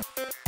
Thank you.